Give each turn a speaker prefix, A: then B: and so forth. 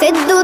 A: Siddu